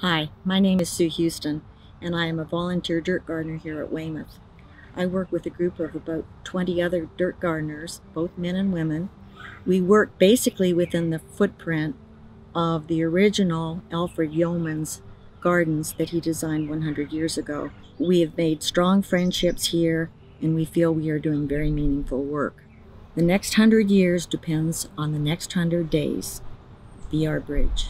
Hi, my name is Sue Huston, and I am a volunteer dirt gardener here at Weymouth. I work with a group of about 20 other dirt gardeners, both men and women. We work basically within the footprint of the original Alfred Yeomans' gardens that he designed 100 years ago. We have made strong friendships here, and we feel we are doing very meaningful work. The next hundred years depends on the next hundred days. Be our bridge.